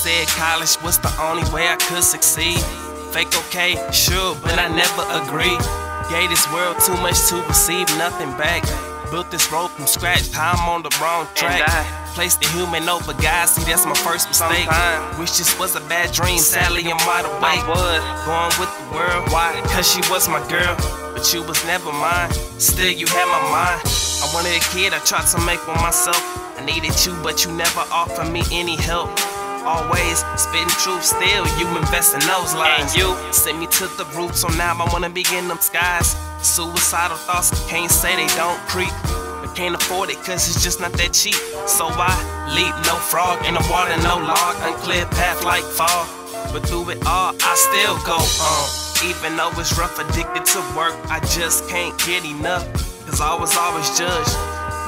said college was the only way I could succeed. Fake okay, sure, but I never agreed. Gave this world too much to receive nothing back. Built this road from scratch, I'm on the wrong track. Placed the human over God, see that's my first mistake. Sometime. Wish this was a bad dream, sadly I'm wide awake. was. Going with the world, why? Cause she was my girl, but you was never mine. Still, you had my mind. I wanted a kid, I tried to make one myself. I needed you, but you never offered me any help. Always spitting truth, still you invest in those lies. And you? sent me to the roof, so now I wanna be in them skies. Suicidal thoughts, can't say they don't creep. But can't afford it, cause it's just not that cheap. So I leap, no frog in the water, no log, unclear path like fog. But through it all, I still go on. Even though it's rough, addicted to work, I just can't get enough. Cause I was always judged,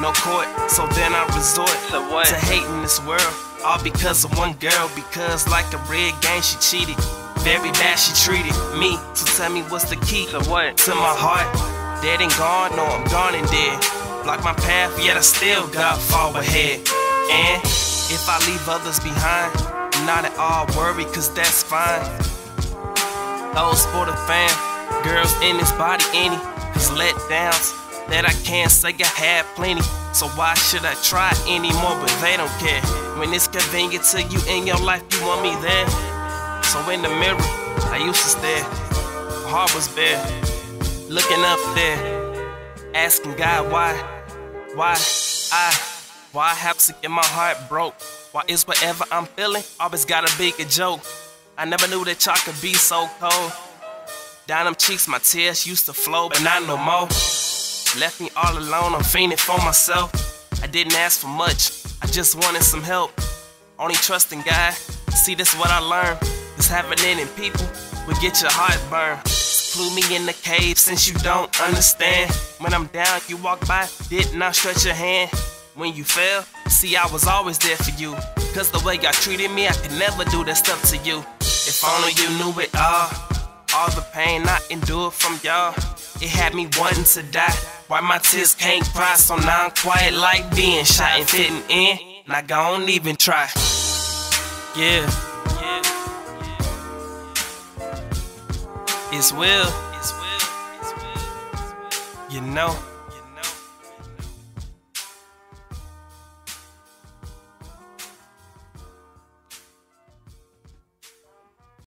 no court, so then I resort To what? to hating this world. All because of one girl, because like a red gang, she cheated. Very bad, she treated me. So tell me what's the key To what? to my heart? Dead and gone, no, I'm gone and dead. Block my path, yet I still got far ahead. And if I leave others behind, I'm not at all worried, cause that's fine. Those for the fam, girls in this body, any, cause letdowns that I can't say I had plenty. So why should I try anymore? But they don't care. When it's convenient to you in your life, you want me there. So in the mirror, I used to stare. My heart was bare, looking up there, asking God why, why I, why I have to get my heart broke. Why is whatever I'm feeling always gotta be a joke? I never knew that y'all could be so cold. Down them cheeks, my tears used to flow, but not no more. Left me all alone, I'm fiending for myself. I didn't ask for much, I just wanted some help. Only trusting God. See, this what I learned. This happening in people will get your heart burned. Flew me in the cave since you don't understand. When I'm down, you walk by, did not stretch your hand. When you fell, see, I was always there for you. Cause the way y'all treated me, I could never do that stuff to you. If only you knew it all. All the pain I endured from y'all, it had me wanting to die. Why my tears can't cry, so now I'm quiet like being shot and fitting in. Now go on, even try. Yeah, it's will, it's will, it's will. You know.